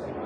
Gracias.